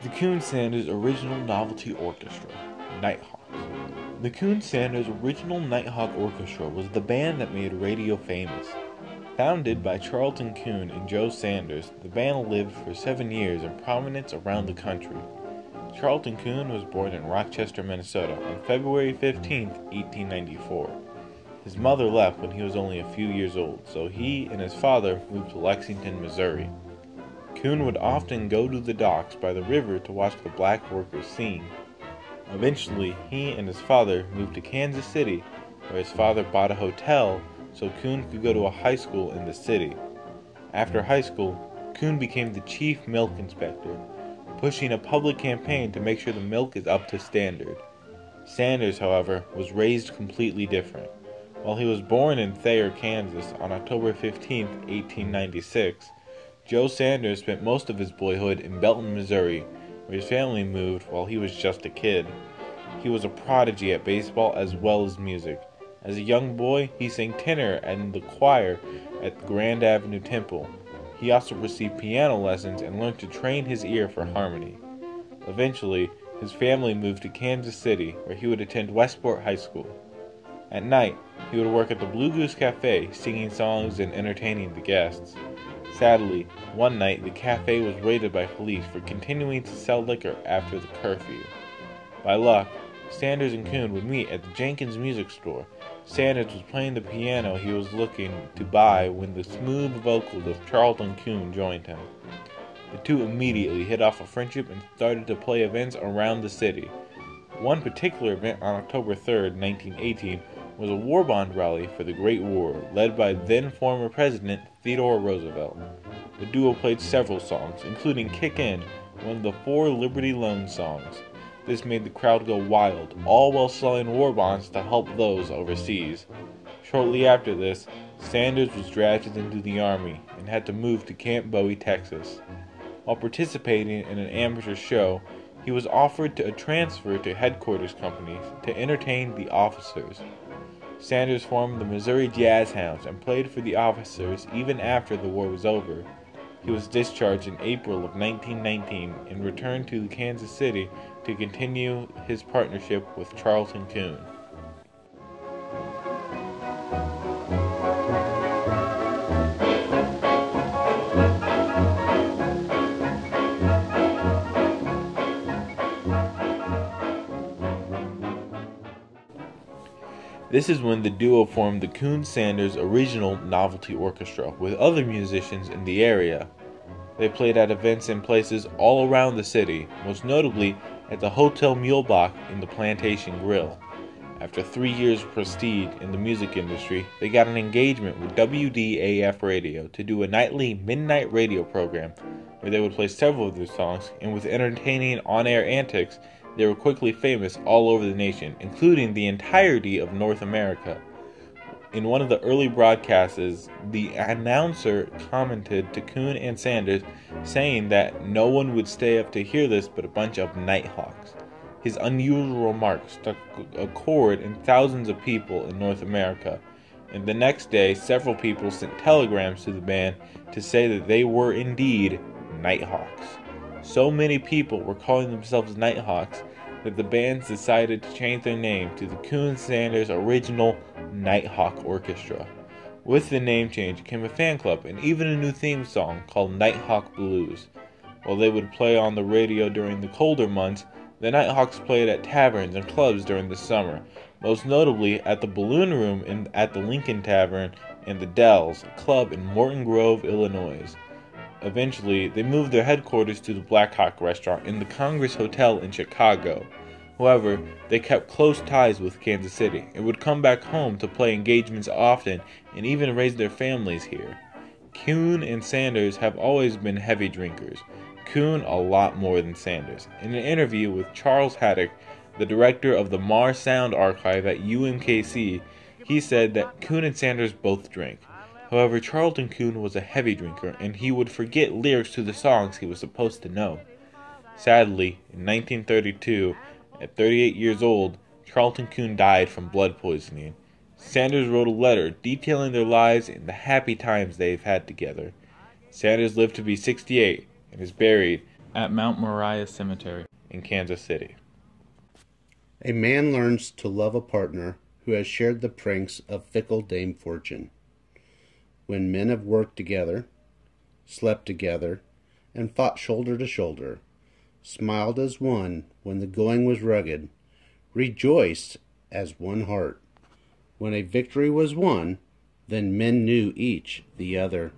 The Coon Sanders Original Novelty Orchestra, Nighthawks. The Coon Sanders Original Nighthawk Orchestra was the band that made radio famous. Founded by Charlton Coon and Joe Sanders, the band lived for seven years in prominence around the country. Charlton Coon was born in Rochester, Minnesota on February 15, 1894. His mother left when he was only a few years old, so he and his father moved to Lexington, Missouri. Coon would often go to the docks by the river to watch the black workers sing. Eventually, he and his father moved to Kansas City, where his father bought a hotel so Coon could go to a high school in the city. After high school, Coon became the chief milk inspector, pushing a public campaign to make sure the milk is up to standard. Sanders, however, was raised completely different. While he was born in Thayer, Kansas on October 15, 1896, Joe Sanders spent most of his boyhood in Belton, Missouri, where his family moved while he was just a kid. He was a prodigy at baseball as well as music. As a young boy, he sang tenor in the choir at Grand Avenue Temple. He also received piano lessons and learned to train his ear for harmony. Eventually, his family moved to Kansas City, where he would attend Westport High School. At night, he would work at the Blue Goose Cafe, singing songs and entertaining the guests. Sadly, one night the cafe was raided by police for continuing to sell liquor after the curfew. By luck, Sanders and Coon would meet at the Jenkins Music Store. Sanders was playing the piano he was looking to buy when the smooth vocals of Charlton Coon joined him. The two immediately hit off a friendship and started to play events around the city. One particular event on October 3, 1918, was a war bond rally for the Great War, led by then former President Theodore Roosevelt. The duo played several songs, including Kick In, one of the four Liberty Loan songs. This made the crowd go wild, all while selling war bonds to help those overseas. Shortly after this, Sanders was drafted into the Army and had to move to Camp Bowie, Texas. While participating in an amateur show, he was offered a transfer to headquarters company to entertain the officers. Sanders formed the Missouri Jazz Hounds and played for the officers even after the war was over. He was discharged in April of 1919 and returned to Kansas City to continue his partnership with Charlton Coon. This is when the duo formed the Coon Sanders Original Novelty Orchestra with other musicians in the area. They played at events in places all around the city, most notably at the Hotel Muehlebach in the Plantation Grill. After three years of prestige in the music industry, they got an engagement with WDAF Radio to do a nightly midnight radio program where they would play several of their songs, and with entertaining on air antics, they were quickly famous all over the nation, including the entirety of North America. In one of the early broadcasts, the announcer commented to Coon and Sanders, saying that no one would stay up to hear this but a bunch of nighthawks. His unusual remark struck a chord in thousands of people in North America, and the next day, several people sent telegrams to the band to say that they were indeed Nighthawks. So many people were calling themselves Nighthawks that the bands decided to change their name to the Coon Sanders Original Nighthawk Orchestra. With the name change came a fan club and even a new theme song called Nighthawk Blues. While they would play on the radio during the colder months, the Nighthawks played at taverns and clubs during the summer, most notably at the Balloon Room in, at the Lincoln Tavern and the Dells, a club in Morton Grove, Illinois. Eventually, they moved their headquarters to the Blackhawk restaurant in the Congress Hotel in Chicago. However, they kept close ties with Kansas City and would come back home to play engagements often and even raise their families here. Coon and Sanders have always been heavy drinkers. Coon a lot more than Sanders. In an interview with Charles Haddix, the director of the Marr Sound Archive at UMKC, he said that Coon and Sanders both drank. However, Charlton Coon was a heavy drinker and he would forget lyrics to the songs he was supposed to know. Sadly, in 1932, at 38 years old, Charlton Coon died from blood poisoning. Sanders wrote a letter detailing their lives and the happy times they've had together. Sanders lived to be 68 and is buried at Mount Moriah Cemetery. in Kansas City. A man learns to love a partner who has shared the pranks of fickle Dame Fortune. When men have worked together, slept together, and fought shoulder to shoulder, smiled as one when the going was rugged, rejoiced as one heart. When a victory was won, then men knew each the other.